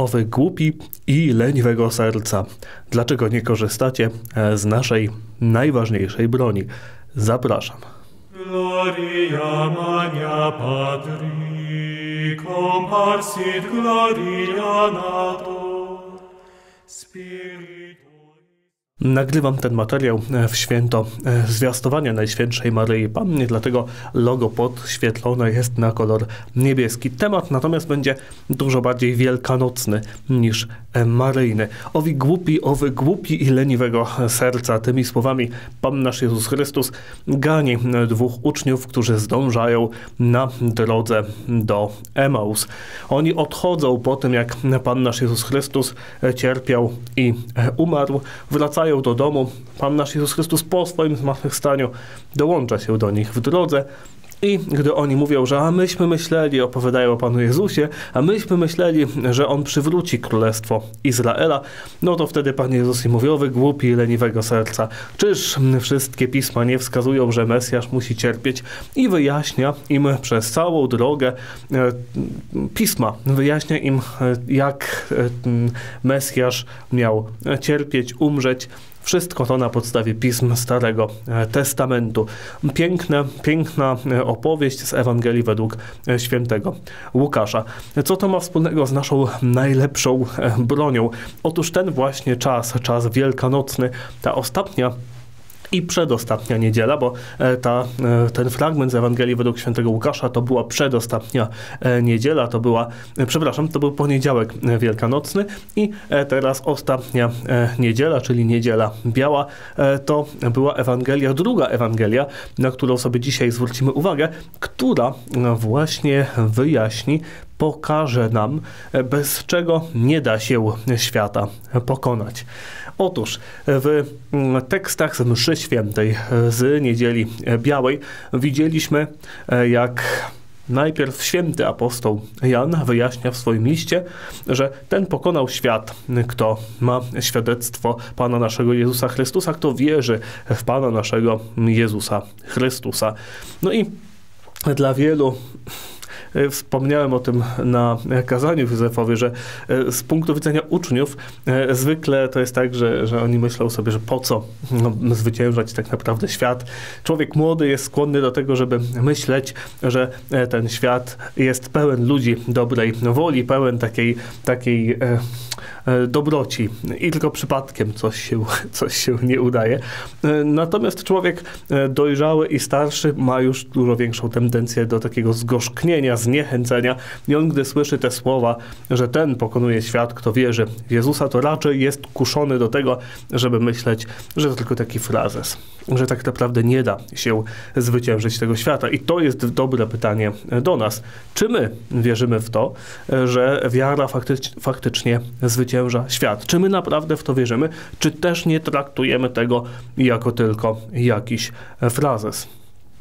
owy głupi i leniwego serca. Dlaczego nie korzystacie e, z naszej najważniejszej broni? Zapraszam. Gloria magna Patri, comparsit gloria nato, Spiritu Nagrywam ten materiał e, w święto e, zwiastowania Najświętszej Maryi Panny, dlatego logo podświetlone jest na kolor niebieski. Temat natomiast będzie dużo bardziej wielkanocny niż e, maryjny. Owi głupi, owy głupi i leniwego serca. Tymi słowami Pan nasz Jezus Chrystus gani dwóch uczniów, którzy zdążają na drodze do Emaus. Oni odchodzą po tym, jak Pan nasz Jezus Chrystus cierpiał i umarł, wracają wracają do domu, Pan nasz Jezus Chrystus po swoim zmartwychwstaniu dołącza się do nich w drodze i gdy oni mówią, że a myśmy myśleli, opowiadają o Panu Jezusie, a myśmy myśleli, że On przywróci królestwo Izraela, no to wtedy Pan Jezus im mówi, o wy leniwego serca. Czyż wszystkie pisma nie wskazują, że Mesjasz musi cierpieć? I wyjaśnia im przez całą drogę e, pisma, wyjaśnia im, e, jak e, Mesjasz miał cierpieć, umrzeć, wszystko to na podstawie pism Starego e, Testamentu. Piękne, piękna e, opowieść z Ewangelii według e, świętego Łukasza. Co to ma wspólnego z naszą najlepszą bronią? Otóż ten właśnie czas, czas wielkanocny, ta ostatnia i przedostatnia niedziela, bo e, ta, e, ten fragment z Ewangelii według świętego Łukasza to była przedostatnia e, niedziela, to była, przepraszam, to był poniedziałek wielkanocny. I teraz ostatnia niedziela, czyli niedziela biała, to była Ewangelia, druga Ewangelia, na którą sobie dzisiaj zwrócimy uwagę, która właśnie wyjaśni pokaże nam, bez czego nie da się świata pokonać. Otóż w mm, tekstach z mszy świętej z Niedzieli Białej widzieliśmy, jak Najpierw święty apostoł Jan wyjaśnia w swoim liście, że ten pokonał świat, kto ma świadectwo Pana naszego Jezusa Chrystusa, kto wierzy w Pana naszego Jezusa Chrystusa. No i dla wielu E, wspomniałem o tym na kazaniu Józefowi, że e, z punktu widzenia uczniów e, zwykle to jest tak, że, że oni myślą sobie, że po co no, zwyciężać tak naprawdę świat. Człowiek młody jest skłonny do tego, żeby myśleć, że ten świat jest pełen ludzi dobrej woli, pełen takiej, takiej dobroci i tylko przypadkiem coś się, coś się nie udaje. Natomiast człowiek dojrzały i starszy ma już dużo większą tendencję do takiego zgorzknienia, zniechęcenia. I on, gdy słyszy te słowa, że ten pokonuje świat, kto wierzy w Jezusa, to raczej jest kuszony do tego, żeby myśleć, że to tylko taki frazes, że tak naprawdę nie da się zwyciężyć tego świata. I to jest dobre pytanie do nas. Czy my wierzymy w to, że wiara faktycznie zwycięża świat? Czy my naprawdę w to wierzymy? Czy też nie traktujemy tego jako tylko jakiś frazes?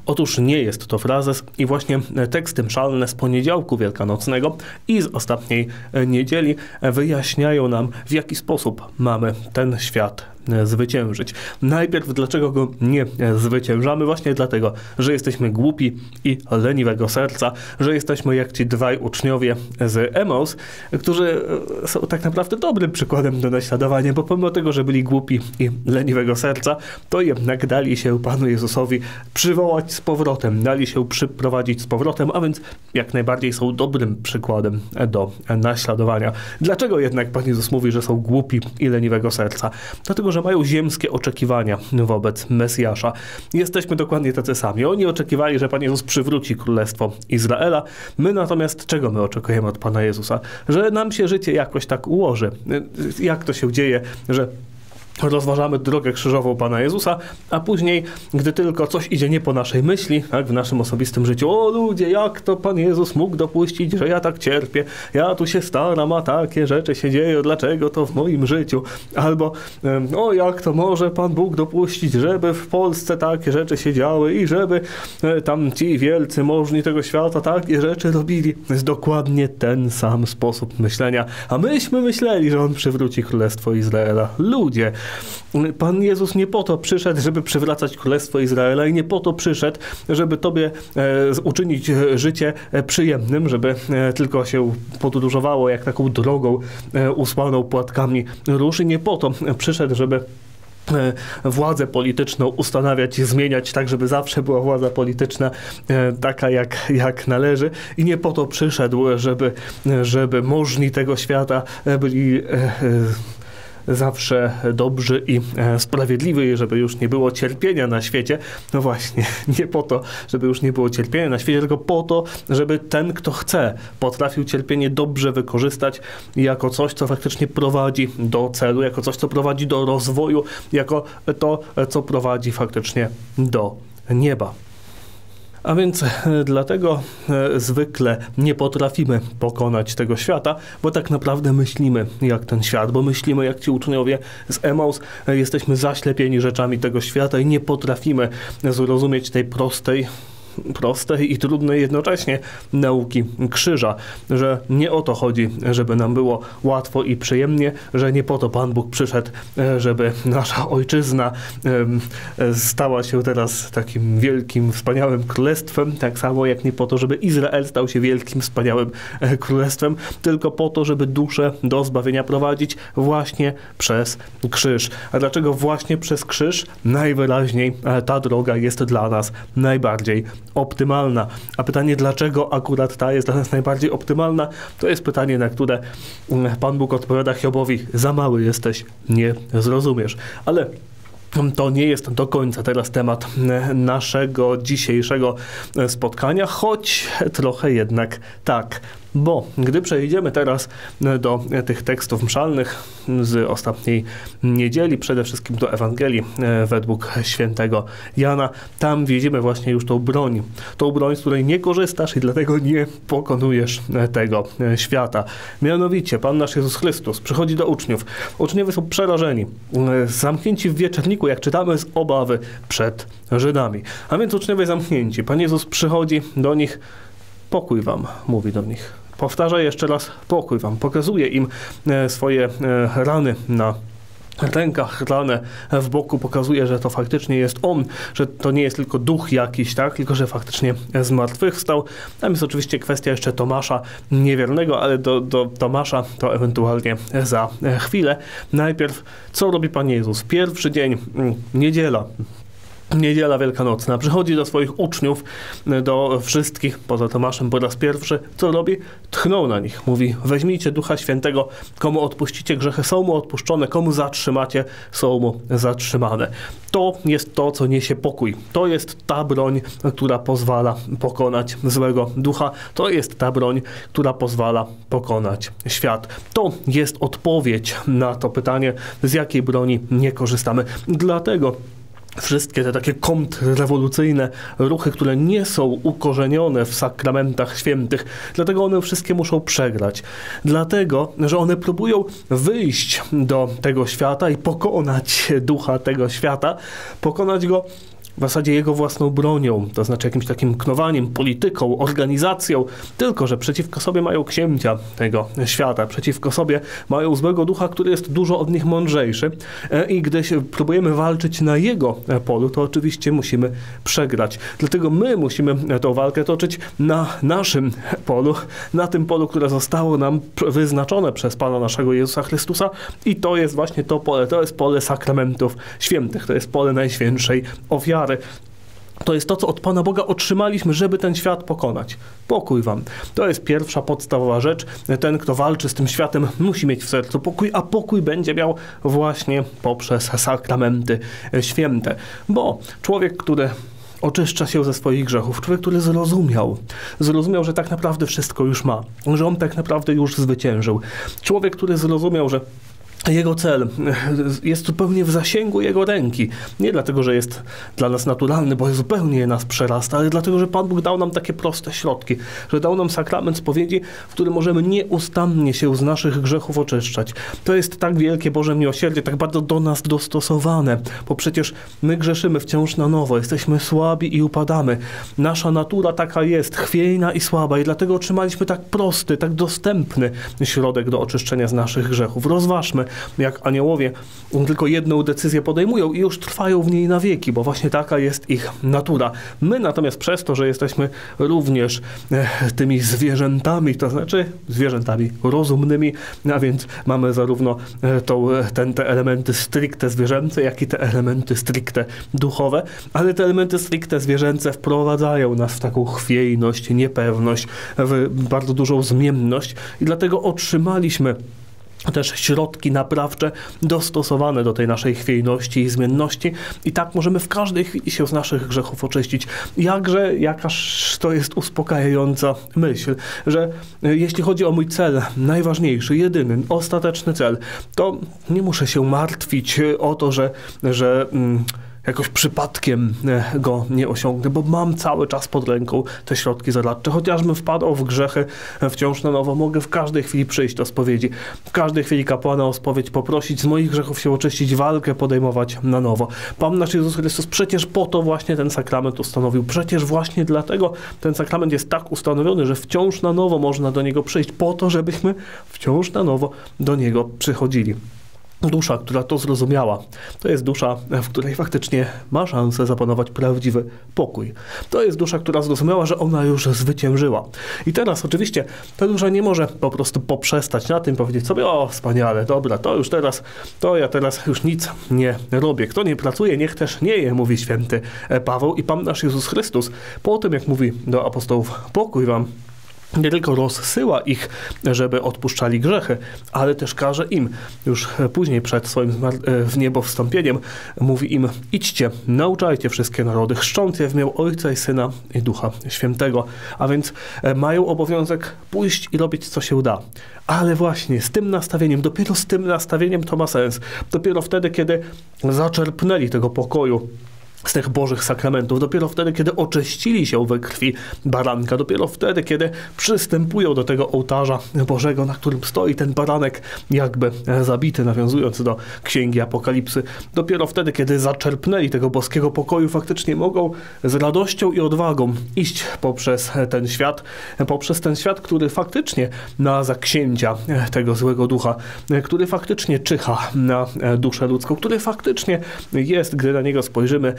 Otóż nie jest to frazes i właśnie teksty mszalne z poniedziałku wielkanocnego i z ostatniej niedzieli wyjaśniają nam, w jaki sposób mamy ten świat zwyciężyć. Najpierw dlaczego go nie zwyciężamy? Właśnie dlatego, że jesteśmy głupi i leniwego serca, że jesteśmy jak ci dwaj uczniowie z Emaus, którzy są tak naprawdę dobrym przykładem do naśladowania, bo pomimo tego, że byli głupi i leniwego serca, to jednak dali się Panu Jezusowi przywołać z powrotem, dali się przyprowadzić z powrotem, a więc jak najbardziej są dobrym przykładem do naśladowania. Dlaczego jednak Pan Jezus mówi, że są głupi i leniwego serca? Dlatego, że że mają ziemskie oczekiwania wobec Mesjasza. Jesteśmy dokładnie tacy sami. Oni oczekiwali, że Pan Jezus przywróci królestwo Izraela. My natomiast czego my oczekujemy od Pana Jezusa? Że nam się życie jakoś tak ułoży. Jak to się dzieje, że rozważamy drogę krzyżową Pana Jezusa, a później, gdy tylko coś idzie nie po naszej myśli, tak, w naszym osobistym życiu, o ludzie, jak to Pan Jezus mógł dopuścić, że ja tak cierpię, ja tu się staram, a takie rzeczy się dzieją, dlaczego to w moim życiu? Albo, o jak to może Pan Bóg dopuścić, żeby w Polsce takie rzeczy się działy i żeby e, tam ci wielcy możni tego świata takie rzeczy robili. To jest dokładnie ten sam sposób myślenia, a myśmy myśleli, że On przywróci Królestwo Izraela. Ludzie, Pan Jezus nie po to przyszedł, żeby przywracać Królestwo Izraela i nie po to przyszedł, żeby tobie e, uczynić życie przyjemnym, żeby e, tylko się podróżowało jak taką drogą e, usłaną płatkami róż i nie po to przyszedł, żeby E, władzę polityczną ustanawiać, zmieniać tak, żeby zawsze była władza polityczna e, taka, jak, jak należy. I nie po to przyszedł, żeby, żeby możni tego świata byli e, zawsze dobrzy i e, sprawiedliwy, żeby już nie było cierpienia na świecie. No właśnie, nie po to, żeby już nie było cierpienia na świecie, tylko po to, żeby ten, kto chce, potrafił cierpienie dobrze wykorzystać jako coś, co faktycznie prowadzi do celu, jako coś, co prowadzi do rozwoju, jako to, co prowadzi faktycznie do nieba. A więc e, dlatego e, zwykle nie potrafimy pokonać tego świata, bo tak naprawdę myślimy jak ten świat, bo myślimy jak ci uczniowie z Emaus, e, jesteśmy zaślepieni rzeczami tego świata i nie potrafimy zrozumieć tej prostej, prostej i trudnej jednocześnie nauki krzyża, że nie o to chodzi, żeby nam było łatwo i przyjemnie, że nie po to Pan Bóg przyszedł, e, żeby nasza ojczyzna stała się teraz takim wielkim, wspaniałym królestwem, tak samo jak nie po to, żeby Izrael stał się wielkim, wspaniałym e, królestwem, tylko po to, żeby duszę do zbawienia prowadzić właśnie przez krzyż. A dlaczego właśnie przez krzyż? Najwyraźniej e, ta droga jest dla nas najbardziej optymalna. A pytanie, dlaczego akurat ta jest dla nas najbardziej optymalna, to jest pytanie, na które mm, Pan Bóg odpowiada Hiobowi: Za mały jesteś, nie zrozumiesz. Ale to nie jest do końca teraz temat e, naszego dzisiejszego e, spotkania, choć trochę jednak tak. Bo gdy przejdziemy teraz e, do tych tekstów mszalnych z ostatniej niedzieli, przede wszystkim do Ewangelii według świętego Jana, tam widzimy właśnie już tą broń. Tą broń, z której nie korzystasz i dlatego nie pokonujesz tego świata. Mianowicie Pan nasz Jezus Chrystus przychodzi do uczniów. Uczniowie są przerażeni, zamknięci w wieczerniku jak czytamy, z obawy przed Żydami. A więc uczniowie zamknięci. Pan Jezus przychodzi do nich, pokój wam, mówi do nich. Powtarza jeszcze raz, pokój wam. Pokazuje im e, swoje e, rany na rękach rane w boku pokazuje, że to faktycznie jest on, że to nie jest tylko duch jakiś, tak, tylko że faktycznie zmartwychwstał. Tam jest oczywiście kwestia jeszcze Tomasza niewiernego, ale do, do Tomasza to ewentualnie za chwilę. Najpierw, co robi Pan Jezus? Pierwszy dzień, mm, niedziela, Niedziela Wielkanocna. Przychodzi do swoich uczniów, do wszystkich, poza Tomaszem po raz pierwszy. Co robi? Tchnął na nich. Mówi, weźmijcie Ducha Świętego, komu odpuścicie grzechy, są mu odpuszczone, komu zatrzymacie, są mu zatrzymane. To jest to, co niesie pokój. To jest ta broń, która pozwala pokonać złego ducha. To jest ta broń, która pozwala pokonać świat. To jest odpowiedź na to pytanie, z jakiej broni nie korzystamy. Dlatego wszystkie te takie kontrrewolucyjne ruchy, które nie są ukorzenione w sakramentach świętych, dlatego one wszystkie muszą przegrać. Dlatego, że one próbują wyjść do tego świata i pokonać ducha tego świata, pokonać go w zasadzie jego własną bronią, to znaczy jakimś takim knowaniem, polityką, organizacją, tylko że przeciwko sobie mają księcia tego świata, przeciwko sobie mają złego ducha, który jest dużo od nich mądrzejszy. E, i gdy próbujemy walczyć na jego polu, to oczywiście musimy przegrać. Dlatego my musimy tę walkę toczyć na naszym polu, na tym polu, które zostało nam wyznaczone przez Pana naszego Jezusa Chrystusa. I to jest właśnie to pole, to jest pole sakramentów świętych, to jest pole najświętszej ofiary wiary. To jest to, co od Pana Boga otrzymaliśmy, żeby ten świat pokonać. Pokój wam. To jest pierwsza podstawowa rzecz. Ten, kto walczy z tym światem, musi mieć w sercu pokój, a pokój będzie miał właśnie poprzez sakramenty święte. Bo człowiek, który oczyszcza się ze swoich grzechów. Człowiek, który zrozumiał, zrozumiał, że tak naprawdę wszystko już ma, że on tak naprawdę już zwyciężył. Człowiek, który zrozumiał, że jego cel jest zupełnie w zasięgu jego ręki. Nie dlatego, że jest dla nas naturalny, bo zupełnie nas przerasta, ale dlatego, że Pan Bóg dał nam takie proste środki, że dał nam sakrament spowiedzi, w którym możemy nieustannie się z naszych grzechów oczyszczać. To jest tak wielkie Boże miłosierdzie, tak bardzo do nas dostosowane, bo przecież my grzeszymy wciąż na nowo, jesteśmy słabi i upadamy. Nasza natura taka jest, chwiejna i słaba i dlatego otrzymaliśmy tak prosty, tak dostępny środek do oczyszczenia z naszych grzechów. Rozważmy, jak aniołowie tylko jedną decyzję podejmują i już trwają w niej na wieki, bo właśnie taka jest ich natura. My natomiast przez to, że jesteśmy również e, tymi zwierzętami, to znaczy zwierzętami rozumnymi, a więc mamy zarówno e, tą, ten, te elementy stricte zwierzęce, jak i te elementy stricte duchowe, ale te elementy stricte zwierzęce wprowadzają nas w taką chwiejność, niepewność, w bardzo dużą zmienność i dlatego otrzymaliśmy też środki naprawcze dostosowane do tej naszej chwiejności i zmienności i tak możemy w każdej chwili się z naszych grzechów oczyścić. Jakże, jakaż to jest uspokajająca myśl, że e, jeśli chodzi o mój cel, najważniejszy, jedyny, ostateczny cel, to nie muszę się martwić o to, że, że mm, jakoś przypadkiem e, go nie osiągnę, bo mam cały czas pod ręką te środki zaradcze. Chociażbym wpadł w grzechy e, wciąż na nowo, mogę w każdej chwili przyjść do spowiedzi, w każdej chwili kapłana o spowiedź poprosić, z moich grzechów się oczyścić, walkę podejmować na nowo. Pan nasz Jezus Chrystus przecież po to właśnie ten sakrament ustanowił. Przecież właśnie dlatego ten sakrament jest tak ustanowiony, że wciąż na nowo można do niego przyjść, po to, żebyśmy wciąż na nowo do niego przychodzili. Dusza, która to zrozumiała, to jest dusza, w której faktycznie ma szansę zapanować prawdziwy pokój. To jest dusza, która zrozumiała, że ona już zwyciężyła. I teraz oczywiście ta dusza nie może po prostu poprzestać na tym, powiedzieć sobie, o wspaniale, dobra, to już teraz, to ja teraz już nic nie robię. Kto nie pracuje, niech też nie je, mówi święty Paweł i Pan nasz Jezus Chrystus. Po tym, jak mówi do apostołów, pokój wam, nie tylko rozsyła ich, żeby odpuszczali grzechy, ale też każe im, już później przed swoim e, w niebo wstąpieniem, mówi im, idźcie, nauczajcie wszystkie narody, chrzcząc je w mię Ojca i Syna i Ducha Świętego. A więc e, mają obowiązek pójść i robić, co się da. Ale właśnie z tym nastawieniem, dopiero z tym nastawieniem to ma sens. Dopiero wtedy, kiedy zaczerpnęli tego pokoju, z tych Bożych sakramentów. Dopiero wtedy, kiedy oczyścili się we krwi baranka, dopiero wtedy, kiedy przystępują do tego ołtarza Bożego, na którym stoi ten baranek jakby zabity, nawiązując do Księgi Apokalipsy. Dopiero wtedy, kiedy zaczerpnęli tego boskiego pokoju, faktycznie mogą z radością i odwagą iść poprzez ten świat, poprzez ten świat, który faktycznie na zaksięcia tego złego ducha, który faktycznie czyha na duszę ludzką, który faktycznie jest, gdy na niego spojrzymy,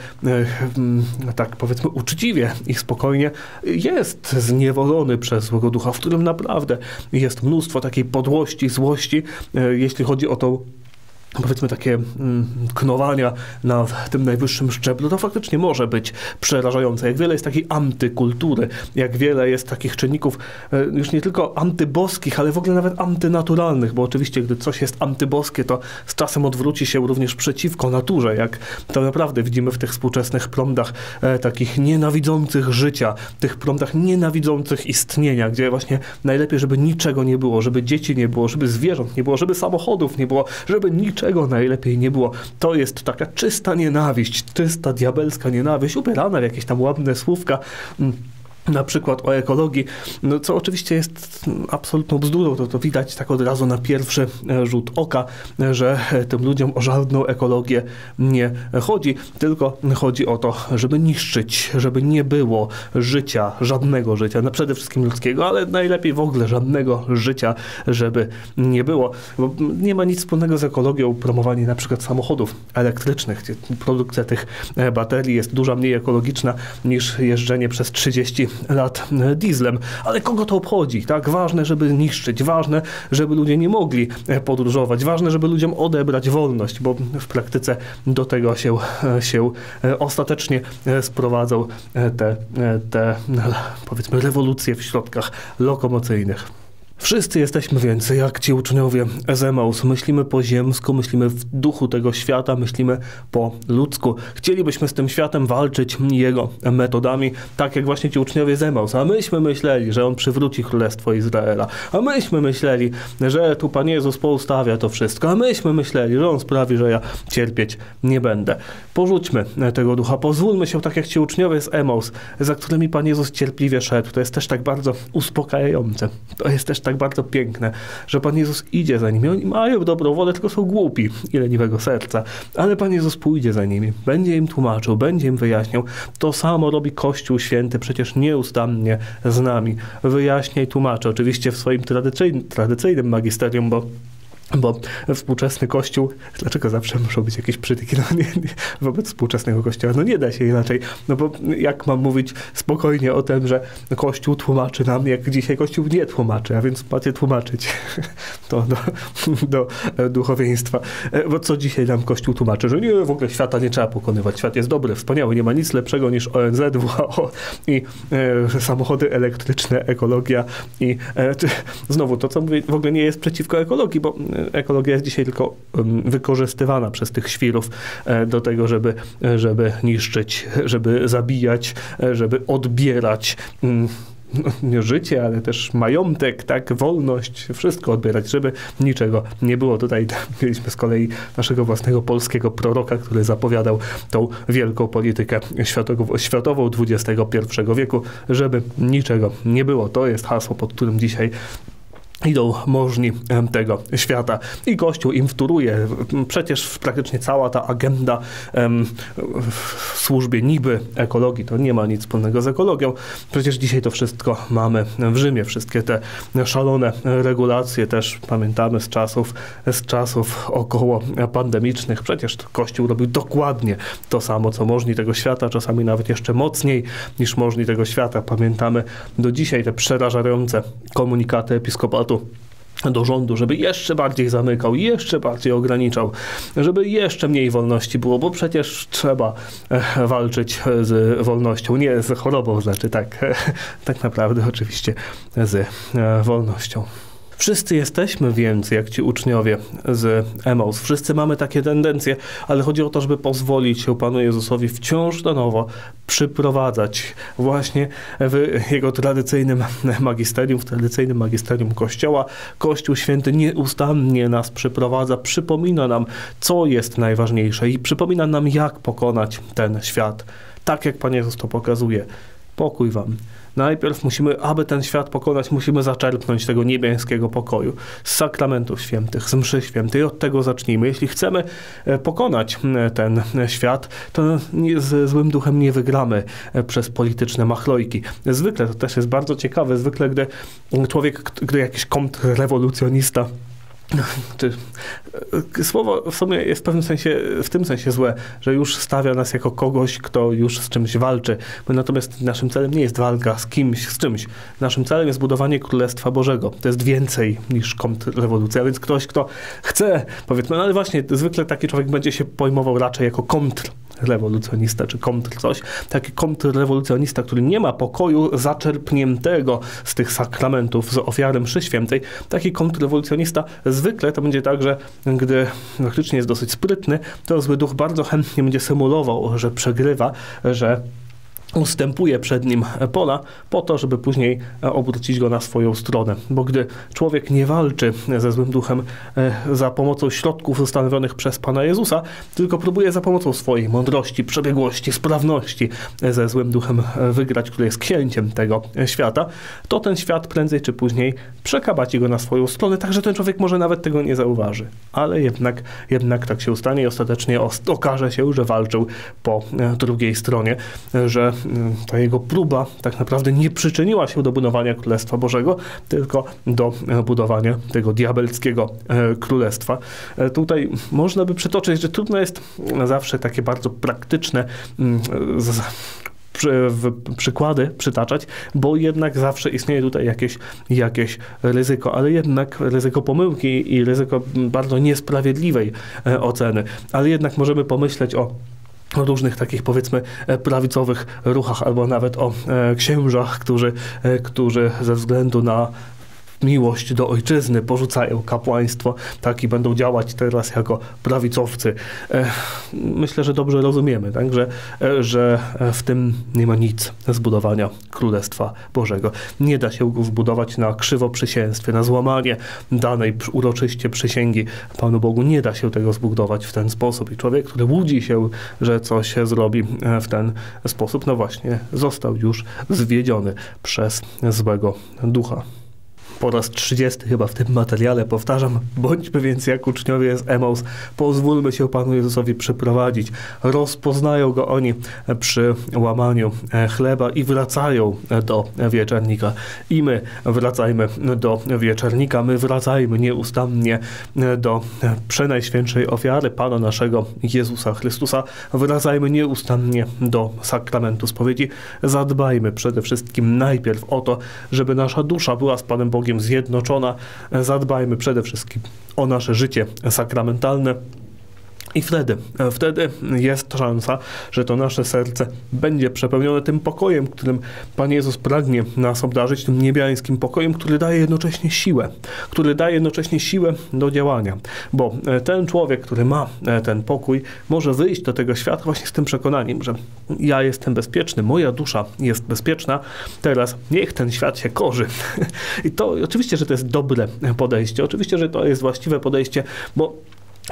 tak powiedzmy uczciwie i spokojnie, jest zniewolony przez złego ducha, w którym naprawdę jest mnóstwo takiej podłości, złości, e, jeśli chodzi o tą powiedzmy takie mm, knowania na tym najwyższym szczeblu, to faktycznie może być przerażające. Jak wiele jest takiej antykultury, jak wiele jest takich czynników e, już nie tylko antyboskich, ale w ogóle nawet antynaturalnych, bo oczywiście gdy coś jest antyboskie, to z czasem odwróci się również przeciwko naturze, jak to naprawdę widzimy w tych współczesnych prądach e, takich nienawidzących życia, tych prądach nienawidzących istnienia, gdzie właśnie najlepiej, żeby niczego nie było, żeby dzieci nie było, żeby zwierząt nie było, żeby samochodów nie było, żeby niczego niczego najlepiej nie było. To jest taka czysta nienawiść, czysta diabelska nienawiść, ubierana w jakieś tam ładne słówka. Na przykład o ekologii, no co oczywiście jest absolutną bzdurą, to, to widać tak od razu na pierwszy e, rzut oka, że tym ludziom o żadną ekologię nie chodzi, tylko chodzi o to, żeby niszczyć, żeby nie było życia, żadnego życia, no przede wszystkim ludzkiego, ale najlepiej w ogóle żadnego życia, żeby nie było, bo nie ma nic wspólnego z ekologią promowanie na przykład samochodów elektrycznych, gdzie produkcja tych e, baterii jest dużo mniej ekologiczna niż jeżdżenie przez 30 lat e, dieslem. Ale kogo to obchodzi? Tak? Ważne, żeby niszczyć, ważne, żeby ludzie nie mogli e, podróżować, ważne, żeby ludziom odebrać wolność, bo w praktyce do tego się, e, się ostatecznie sprowadzą te, te powiedzmy rewolucje w środkach lokomocyjnych. Wszyscy jesteśmy więc jak ci uczniowie Ezemaus. Myślimy po ziemsku, myślimy w duchu tego świata, myślimy po ludzku. Chcielibyśmy z tym światem walczyć jego metodami, tak jak właśnie ci uczniowie Ezemaus. A myśmy myśleli, że on przywróci Królestwo Izraela. A myśmy myśleli, że tu Pan Jezus poustawia to wszystko. A myśmy myśleli, że on sprawi, że ja cierpieć nie będę. Porzućmy tego ducha, pozwólmy się tak jak ci uczniowie z Emaus, za którymi Pan Jezus cierpliwie szedł. To jest też tak bardzo uspokajające. To jest też tak tak bardzo piękne, że Pan Jezus idzie za nimi. Oni mają dobrą wolę, tylko są głupi i leniwego serca. Ale Pan Jezus pójdzie za nimi, będzie im tłumaczył, będzie im wyjaśniał. To samo robi Kościół Święty przecież nieustannie z nami. Wyjaśnia i tłumaczy. Oczywiście w swoim tradycyjnym, tradycyjnym magisterium, bo Bo współczesny kościół, dlaczego zawsze muszą być jakieś przytyki no nie, nie, wobec współczesnego kościoła? No nie da się inaczej. No bo jak mam mówić spokojnie o tym, że kościół tłumaczy nam, jak dzisiaj kościół nie tłumaczy, a więc macie tłumaczyć to do, do duchowieństwa. Bo co dzisiaj nam kościół tłumaczy? Że nie, w ogóle świata nie trzeba pokonywać. Świat jest dobry, wspaniały, nie ma nic lepszego niż ONZ, WHO i e, samochody elektryczne, ekologia i e, znowu to, co mówię, w ogóle nie jest przeciwko ekologii, bo ekologia jest dzisiaj tylko wykorzystywana przez tych świrów e, do tego, żeby, e, żeby niszczyć, żeby zabijać, e, żeby odbierać mm, nie życie, ale też majątek, tak, wolność, wszystko odbierać, żeby niczego nie było. Tutaj mieliśmy z kolei naszego własnego polskiego proroka, który zapowiadał tą wielką politykę światową, światową XXI wieku, żeby niczego nie było. To jest hasło, pod którym dzisiaj idą możni tego świata. I Kościół im wtóruje. Przecież praktycznie cała ta agenda w służbie niby ekologii to nie ma nic wspólnego z ekologią. Przecież dzisiaj to wszystko mamy w Rzymie. Wszystkie te szalone regulacje też pamiętamy z czasów, z czasów około pandemicznych. Przecież Kościół robił dokładnie to samo, co możni tego świata, czasami nawet jeszcze mocniej niż możni tego świata. Pamiętamy do dzisiaj te przerażające komunikaty episkopatu do rządu, żeby jeszcze bardziej zamykał, jeszcze bardziej ograniczał, żeby jeszcze mniej wolności było, bo przecież trzeba e, walczyć z wolnością, nie z chorobą, znaczy tak, tak naprawdę oczywiście z wolnością. Wszyscy jesteśmy więc, jak ci uczniowie z Emaus. Wszyscy mamy takie tendencje, ale chodzi o to, żeby pozwolić się Panu Jezusowi wciąż na nowo przyprowadzać właśnie w jego tradycyjnym magisterium, w tradycyjnym magisterium Kościoła. Kościół Święty nieustannie nas przyprowadza, przypomina nam, co jest najważniejsze i przypomina nam, jak pokonać ten świat. Tak jak Pan Jezus to pokazuje. Pokój Wam. Najpierw musimy, aby ten świat pokonać, musimy zaczerpnąć tego niebiańskiego pokoju z sakramentów świętych, z mszy świętej. Od tego zacznijmy. Jeśli chcemy e, pokonać ten świat, to z złym duchem nie wygramy e, przez polityczne machlojki. Zwykle, to też jest bardzo ciekawe, zwykle gdy człowiek, gdy jakiś kontrrewolucjonista czy, e, słowo w sumie jest w pewnym sensie, w tym sensie złe, że już stawia nas jako kogoś, kto już z czymś walczy. My natomiast naszym celem nie jest walka z kimś, z czymś. Naszym celem jest budowanie Królestwa Bożego. To jest więcej niż kontrrewolucja, więc ktoś, kto chce, powiedzmy, no ale właśnie zwykle taki człowiek będzie się pojmował raczej jako kontr rewolucjonista czy kontr coś, taki kontrrewolucjonista, który nie ma pokoju zaczerpniętego z tych sakramentów, z ofiary mszy świętej, taki kontrrewolucjonista zwykle to będzie tak, że gdy faktycznie jest dosyć sprytny, to zły duch bardzo chętnie będzie symulował, że przegrywa, że ustępuje przed nim pola po to, żeby później obrócić go na swoją stronę. Bo gdy człowiek nie walczy ze złym duchem e, za pomocą środków ustanowionych przez Pana Jezusa, tylko próbuje za pomocą swojej mądrości, przebiegłości, sprawności ze złym duchem wygrać, który jest księciem tego świata, to ten świat prędzej czy później przekabaci go na swoją stronę, tak że ten człowiek może nawet tego nie zauważy. Ale jednak, jednak tak się stanie i ostatecznie okaże się, że walczył po e, drugiej stronie, że ta jego próba tak naprawdę nie przyczyniła się do budowania Królestwa Bożego, tylko do e, budowania tego diabelskiego e, królestwa. E, tutaj można by przytoczyć, że trudno jest zawsze takie bardzo praktyczne mm, przykłady przytaczać, bo jednak zawsze istnieje tutaj jakieś, jakieś ryzyko, ale jednak ryzyko pomyłki i ryzyko bardzo niesprawiedliwej oceny. Ale jednak możemy pomyśleć o o różnych takich powiedzmy e, prawicowych ruchach, albo nawet o e, księżach, którzy, e, którzy ze względu na miłość do ojczyzny, porzucają kapłaństwo, tak i będą działać teraz jako prawicowcy. Myślę, że dobrze rozumiemy, tak? że, że w tym nie ma nic zbudowania Królestwa Bożego. Nie da się go zbudować na krzywoprzysięstwie, na złamanie danej uroczyście przysięgi Panu Bogu. Nie da się tego zbudować w ten sposób. I człowiek, który łudzi się, że coś się zrobi w ten sposób, no właśnie, został już zwiedziony przez złego ducha. Po raz 30 chyba w tym materiale powtarzam, bądźmy więc jak uczniowie z Emaus, pozwólmy się Panu Jezusowi przyprowadzić. Rozpoznają Go oni przy łamaniu e, chleba i wracają do wieczernika. I my wracajmy do wieczernika, my wracajmy nieustannie do przenajświętszej ofiary Pana naszego Jezusa Chrystusa. Wracajmy nieustannie do sakramentu spowiedzi. Zadbajmy przede wszystkim najpierw o to, żeby nasza dusza była z Panem Bogiem zjednoczona. Zadbajmy przede wszystkim o nasze życie sakramentalne. I wtedy, wtedy jest szansa, że to nasze serce będzie przepełnione tym pokojem, którym Pan Jezus pragnie nas obdarzyć, tym niebiańskim pokojem, który daje jednocześnie siłę, który daje jednocześnie siłę do działania. Bo ten człowiek, który ma ten pokój, może wyjść do tego świata właśnie z tym przekonaniem, że ja jestem bezpieczny, moja dusza jest bezpieczna, teraz niech ten świat się korzy. I to oczywiście, że to jest dobre podejście, oczywiście, że to jest właściwe podejście, bo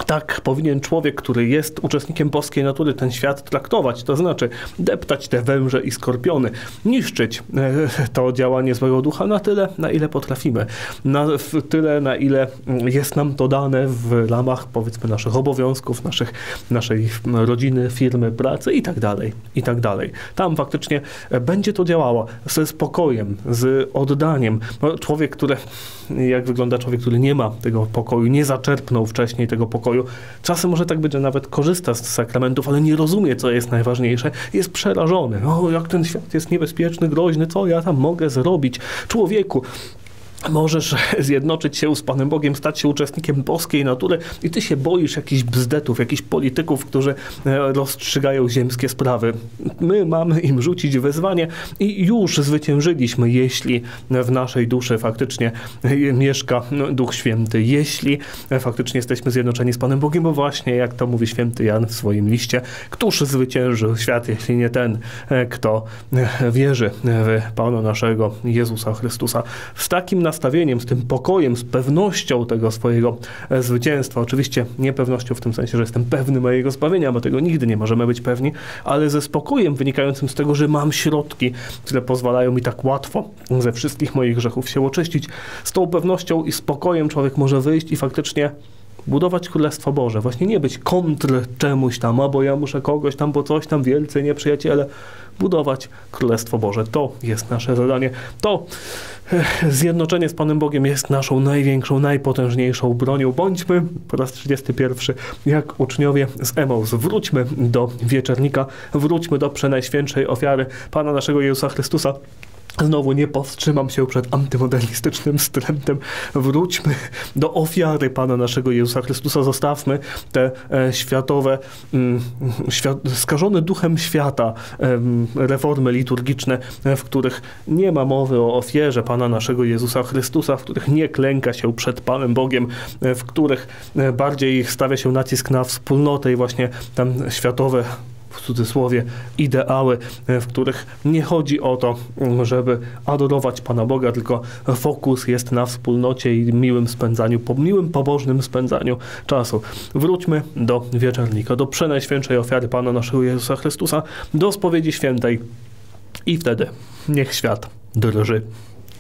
tak powinien człowiek, który jest uczestnikiem boskiej natury, ten świat traktować. To znaczy deptać te węże i skorpiony, niszczyć e, to działanie złego ducha na tyle, na ile potrafimy. Na tyle, na ile jest nam to dane w ramach, powiedzmy, naszych obowiązków, naszych, naszej rodziny, firmy, pracy i tak dalej, i tak dalej. Tam faktycznie będzie to działało ze spokojem, z oddaniem. No, człowiek, który, jak wygląda człowiek, który nie ma tego pokoju, nie zaczerpnął wcześniej tego pokoju, pokoju. Czasem może tak być, że nawet korzysta z sakramentów, ale nie rozumie, co jest najważniejsze. Jest przerażony. O, jak ten świat jest niebezpieczny, groźny, co ja tam mogę zrobić? Człowieku, możesz zjednoczyć się z Panem Bogiem, stać się uczestnikiem boskiej natury i ty się boisz jakichś bzdetów, jakichś polityków, którzy e, rozstrzygają ziemskie sprawy. My mamy im rzucić wezwanie i już zwyciężyliśmy, jeśli w naszej duszy faktycznie e, mieszka Duch Święty, jeśli e, faktycznie jesteśmy zjednoczeni z Panem Bogiem, bo właśnie jak to mówi święty Jan w swoim liście, któż zwyciężył świat, jeśli nie ten, kto wierzy w Pana naszego Jezusa Chrystusa. Z takim nastawieniem, z tym pokojem, z pewnością tego swojego e, zwycięstwa. Oczywiście nie pewnością w tym sensie, że jestem pewny mojego zbawienia, bo tego nigdy nie możemy być pewni, ale ze spokojem wynikającym z tego, że mam środki, które pozwalają mi tak łatwo ze wszystkich moich grzechów się oczyścić. Z tą pewnością i spokojem człowiek może wyjść i faktycznie budować Królestwo Boże. Właśnie nie być kontr czemuś tam, albo ja muszę kogoś tam, bo coś tam wielcy nieprzyjaciele. Budować Królestwo Boże. To jest nasze zadanie. To zjednoczenie z Panem Bogiem jest naszą największą, najpotężniejszą bronią. Bądźmy po raz 31 jak uczniowie z Emaus. Wróćmy do wieczernika, wróćmy do przenajświętszej ofiary Pana naszego Jezusa Chrystusa. Znowu nie powstrzymam się przed antymodernistycznym wstrętem. Wróćmy do ofiary Pana naszego Jezusa Chrystusa. Zostawmy te e, światowe, mm, świat, skażone duchem świata reformy liturgiczne, e, w których nie ma mowy o ofierze Pana naszego Jezusa Chrystusa, w których nie klęka się przed Panem Bogiem, e, w których bardziej stawia się nacisk na wspólnotę i właśnie tam światowe w cudzysłowie ideały, e, w których nie chodzi o to, żeby adorować Pana Boga, tylko fokus jest na wspólnocie i miłym spędzaniu, miłym, pobożnym spędzaniu czasu. Wróćmy do wieczornika, do przenajświętszej ofiary Pana naszego Jezusa Chrystusa, do spowiedzi świętej i wtedy niech świat drży.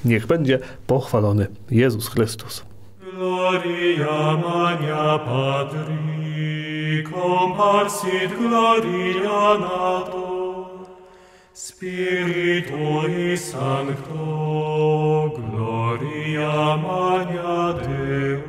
Niech będzie pochwalony Jezus Chrystus. Gloria magna Patri, comparsit gloria nato, Spiritui Sancto, gloria magna Deo.